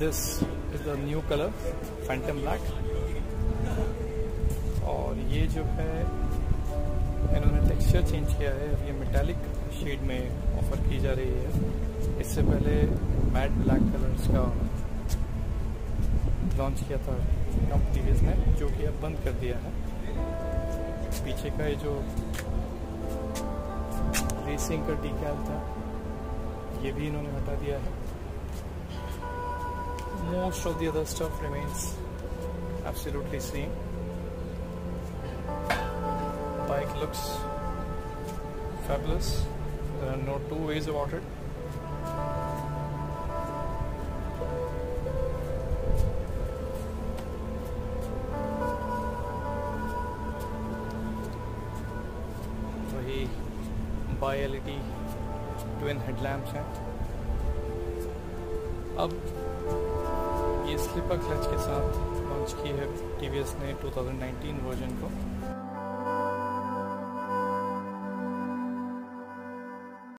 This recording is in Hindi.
This is the new colour phantom black और ये जो है, इन्होंने टेक्सचर चेंज किया है। अब ये मेटालिक शेड में ऑफ़र की जा रही है। इससे पहले मैट ब्लैक कलर्स का लॉन्च किया था कंपनी ने जो कि अब बंद कर दिया है। पीछे का ये जो रेसिंग का डीकैल था, ये भी इन्होंने हटा दिया है। most of the other stuff remains absolutely same bike looks fabulous there are no two ways about it वही bi L E D twin headlamps हैं अब ये स्लिपर क्लच के साथ लॉन्च की है टीवीएस ने 2019 वर्जन को।